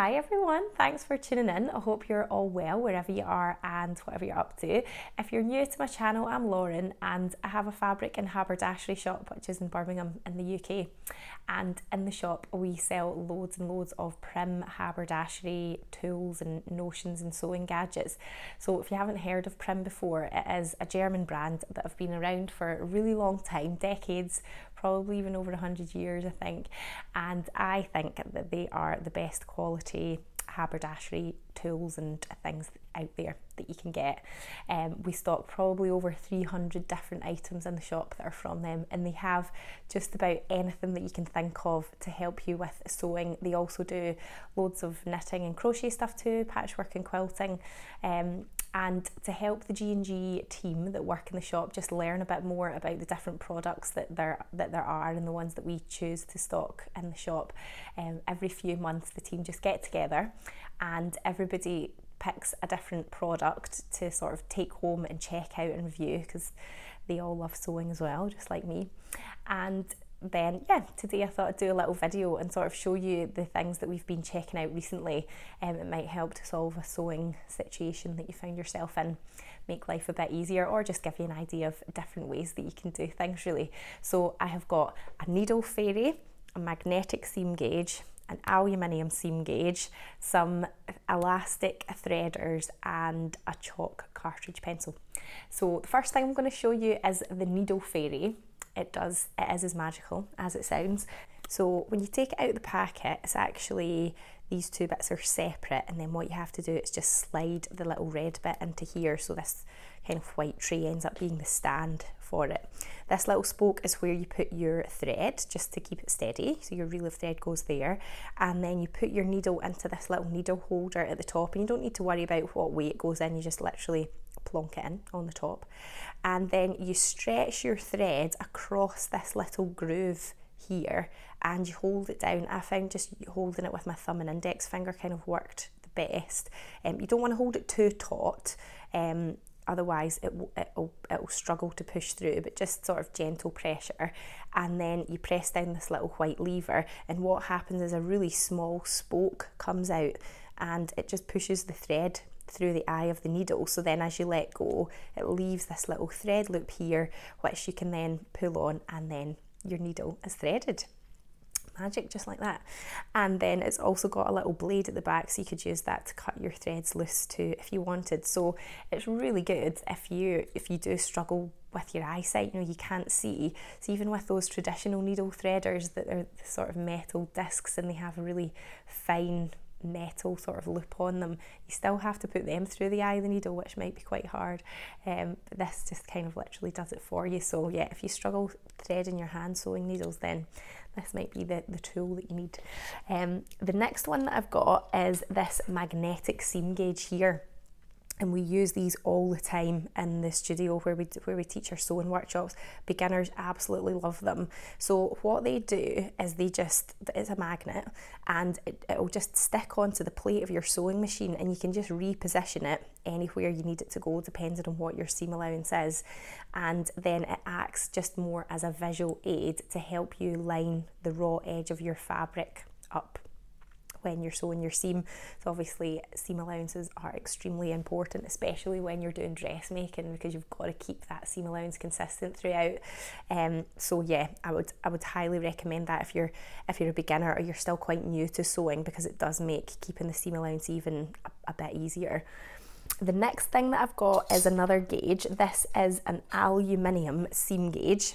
Hi everyone, thanks for tuning in. I hope you're all well wherever you are and whatever you're up to. If you're new to my channel, I'm Lauren and I have a fabric and haberdashery shop which is in Birmingham in the UK. And in the shop, we sell loads and loads of Prym haberdashery tools and notions and sewing gadgets. So if you haven't heard of Prym before, it is a German brand that have been around for a really long time, decades, probably even over 100 years, I think. And I think that they are the best quality haberdashery tools and things out there that you can get. Um, we stock probably over 300 different items in the shop that are from them, and they have just about anything that you can think of to help you with sewing. They also do loads of knitting and crochet stuff too, patchwork and quilting. Um, and to help the G&G team that work in the shop just learn a bit more about the different products that there that there are and the ones that we choose to stock in the shop um, every few months the team just get together and everybody picks a different product to sort of take home and check out and review because they all love sewing as well just like me. And then yeah today I thought I'd do a little video and sort of show you the things that we've been checking out recently um, it might help to solve a sewing situation that you found yourself in make life a bit easier or just give you an idea of different ways that you can do things really so I have got a needle fairy a magnetic seam gauge an aluminium seam gauge, some elastic threaders and a chalk cartridge pencil. So the first thing I'm going to show you is the needle fairy it does, it is as magical as it sounds. So when you take it out of the packet, it's actually these two bits are separate and then what you have to do is just slide the little red bit into here so this kind of white tray ends up being the stand for it. This little spoke is where you put your thread just to keep it steady so your reel of thread goes there and then you put your needle into this little needle holder at the top and you don't need to worry about what way it goes in you just literally plonk it in on the top and then you stretch your thread across this little groove here and you hold it down. I found just holding it with my thumb and index finger kind of worked the best. Um, you don't want to hold it too taut, um, otherwise it will, it'll, it'll struggle to push through, but just sort of gentle pressure. And then you press down this little white lever, and what happens is a really small spoke comes out and it just pushes the thread through the eye of the needle. So then as you let go, it leaves this little thread loop here, which you can then pull on and then your needle is threaded. Magic, just like that. And then it's also got a little blade at the back, so you could use that to cut your threads loose too if you wanted. So it's really good if you if you do struggle with your eyesight, you know, you can't see. So even with those traditional needle threaders that are sort of metal discs and they have a really fine metal sort of loop on them. You still have to put them through the eye of the needle, which might be quite hard. Um, but this just kind of literally does it for you. So yeah, if you struggle threading your hand sewing needles, then this might be the, the tool that you need. Um, the next one that I've got is this magnetic seam gauge here and we use these all the time in the studio where we where we teach our sewing workshops. Beginners absolutely love them. So what they do is they just it's a magnet and it, it'll just stick onto the plate of your sewing machine and you can just reposition it anywhere you need it to go depending on what your seam allowance is and then it acts just more as a visual aid to help you line the raw edge of your fabric up when you're sewing your seam. So obviously seam allowances are extremely important, especially when you're doing dressmaking because you've got to keep that seam allowance consistent throughout. Um, so yeah, I would I would highly recommend that if you're if you're a beginner or you're still quite new to sewing because it does make keeping the seam allowance even a, a bit easier. The next thing that I've got is another gauge. This is an aluminium seam gauge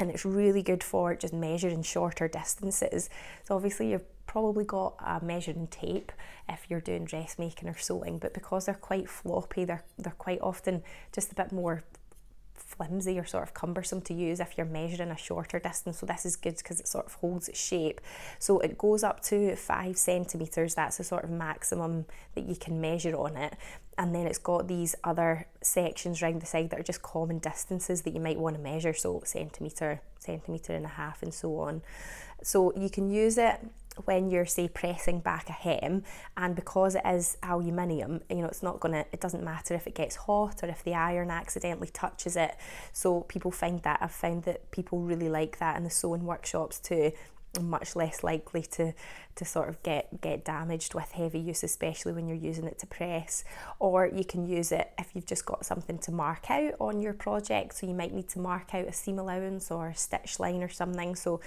and it's really good for just measuring shorter distances. So obviously you've probably got a measuring tape if you're doing dressmaking or sewing, but because they're quite floppy, they're they're quite often just a bit more flimsy or sort of cumbersome to use if you're measuring a shorter distance. So this is good because it sort of holds its shape. So it goes up to five centimeters. That's the sort of maximum that you can measure on it. And then it's got these other sections around the side that are just common distances that you might want to measure. So centimeter, centimeter and a half, and so on. So you can use it when you're say pressing back a hem and because it is aluminium you know it's not gonna it doesn't matter if it gets hot or if the iron accidentally touches it so people find that I've found that people really like that in the sewing workshops too much less likely to to sort of get get damaged with heavy use especially when you're using it to press. Or you can use it if you've just got something to mark out on your project. So you might need to mark out a seam allowance or a stitch line or something. So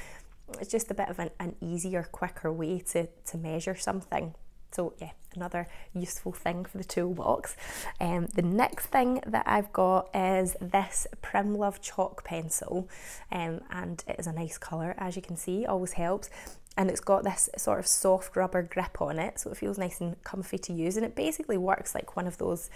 it's just a bit of an, an easier quicker way to to measure something so yeah, another useful thing for the toolbox. Um, the next thing that I've got is this Prym Love chalk pencil, um, and it is a nice colour as you can see, always helps. And it's got this sort of soft rubber grip on it, so it feels nice and comfy to use. And it basically works like one of those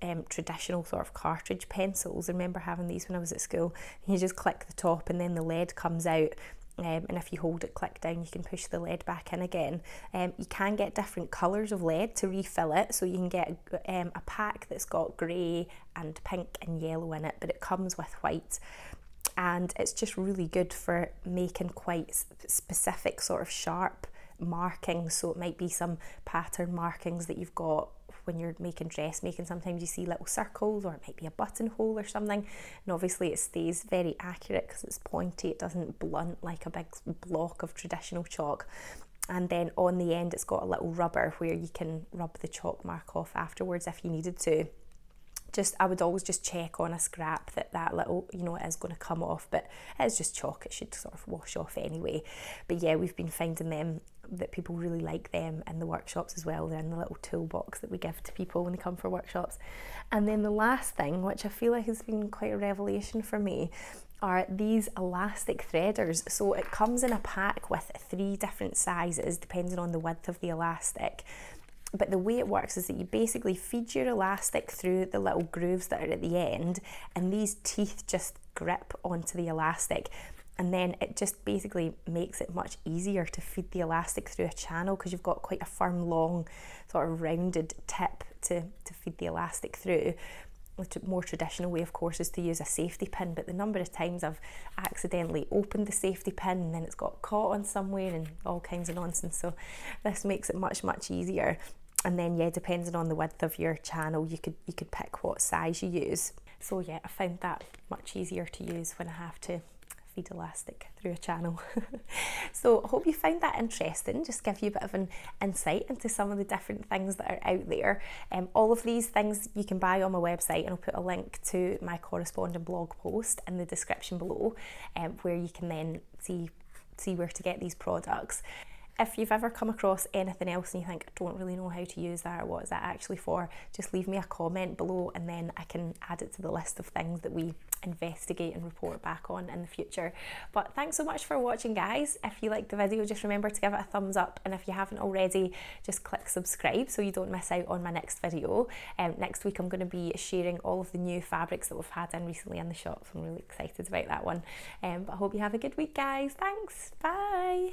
um, traditional sort of cartridge pencils. I remember having these when I was at school. You just click the top and then the lead comes out um, and if you hold it click down you can push the lead back in again. Um, you can get different colours of lead to refill it. So you can get um, a pack that's got grey and pink and yellow in it but it comes with white. And it's just really good for making quite specific sort of sharp markings. So it might be some pattern markings that you've got when you're making dressmaking, sometimes you see little circles or it might be a buttonhole or something. And obviously, it stays very accurate because it's pointy, it doesn't blunt like a big block of traditional chalk. And then on the end, it's got a little rubber where you can rub the chalk mark off afterwards if you needed to just I would always just check on a scrap that that little you know it is going to come off but it's just chalk it should sort of wash off anyway. But yeah we've been finding them that people really like them in the workshops as well. They're in the little toolbox that we give to people when they come for workshops. And then the last thing which I feel like has been quite a revelation for me are these elastic threaders. So it comes in a pack with three different sizes depending on the width of the elastic but the way it works is that you basically feed your elastic through the little grooves that are at the end, and these teeth just grip onto the elastic. And then it just basically makes it much easier to feed the elastic through a channel because you've got quite a firm, long, sort of rounded tip to, to feed the elastic through. The more traditional way, of course, is to use a safety pin, but the number of times I've accidentally opened the safety pin and then it's got caught on somewhere and all kinds of nonsense. So, this makes it much, much easier and then yeah depending on the width of your channel you could you could pick what size you use. So yeah I found that much easier to use when I have to feed elastic through a channel. So I hope you found that interesting just give you a bit of an insight into some of the different things that are out there. Um, all of these things you can buy on my website and I'll put a link to my corresponding blog post in the description below um, where you can then see see where to get these products if you've ever come across anything else and you think, I don't really know how to use that or what is that actually for, just leave me a comment below and then I can add it to the list of things that we investigate and report back on in the future. But thanks so much for watching, guys. If you liked the video, just remember to give it a thumbs up. And if you haven't already, just click subscribe so you don't miss out on my next video. Um, next week, I'm going to be sharing all of the new fabrics that we've had in recently in the shop. So I'm really excited about that one. Um, but I hope you have a good week, guys. Thanks. Bye.